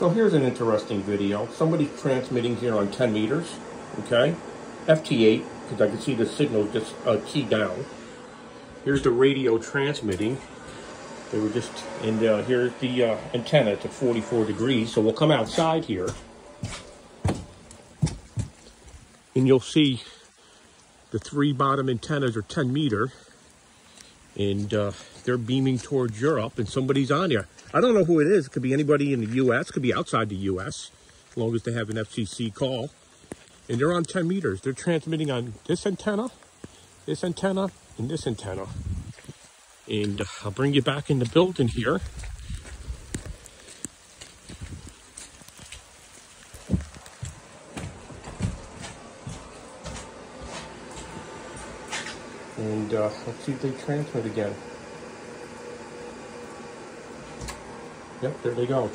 So here's an interesting video. Somebody's transmitting here on 10 meters, okay? FT8, because I can see the signal just uh, key down. Here's the radio transmitting. They were just, and uh, here's the uh, antenna. At 44 degrees. So we'll come outside here. And you'll see the three bottom antennas are 10 meter. And uh, they're beaming towards Europe and somebody's on there. I don't know who it is. It could be anybody in the U.S. could be outside the U.S. as long as they have an FCC call. And they're on 10 meters. They're transmitting on this antenna, this antenna, and this antenna. And I'll bring you back in the building here. And uh, let's see if they transmit again. Yep, there they go.